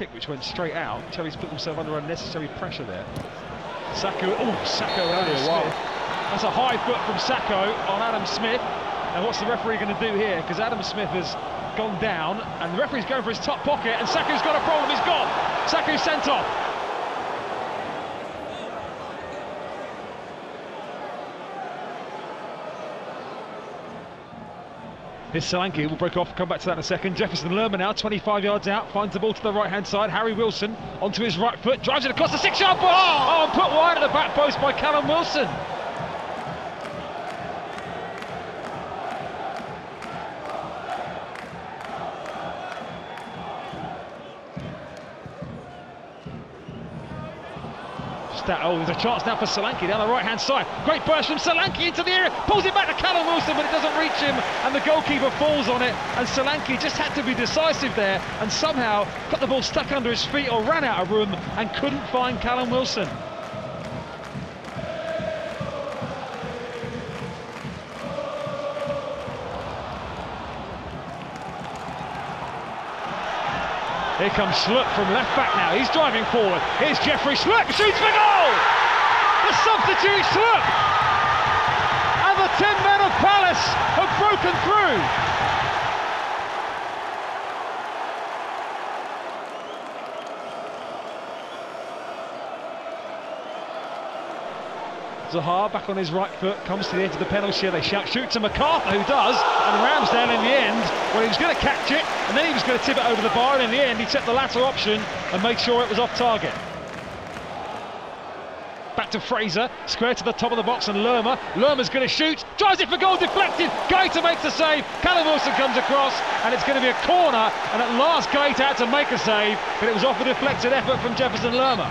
kick which went straight out. Cherry's put himself under unnecessary pressure there. Sakho, oh, Sakho earlier, wow. That's a high foot from Sakho on Adam Smith. And what's the referee going to do here? Because Adam Smith has gone down, and the referee's going for his top pocket, and Sakho's got a problem, he's gone. Sakho's sent off. Here's Solanke, will break off, come back to that in a second. Jefferson Lerma now, 25 yards out, finds the ball to the right-hand side. Harry Wilson onto his right foot, drives it across the six-yard box. Oh, and put wide at the back post by Callum Wilson. Oh, there's a chance now for Solanke down the right-hand side. Great burst from Solanke into the area, pulls it back to Callum Wilson, but it doesn't reach him, and the goalkeeper falls on it, and Solanke just had to be decisive there, and somehow got the ball stuck under his feet or ran out of room and couldn't find Callum Wilson. Here comes Schlupp from left back now. He's driving forward. Here's Jeffrey Schlupp. Shoots for goal! The substitute Schlupp! And the 10 men of Palace have broken through. Zaha back on his right foot, comes to the edge of the penalty area. They shout, shoot to McArthur, who does, and Ramsdale in the end, well, he was going to catch it, and then he was going to tip it over the bar, and in the end, he took the latter option and made sure it was off target. Back to Fraser, square to the top of the box, and Lerma. Lerma's going to shoot, drives it for goal, deflected. Guaita makes the save. Callum Wilson comes across, and it's going to be a corner. And at last, Guaita had to make a save, but it was off a deflected effort from Jefferson Lerma.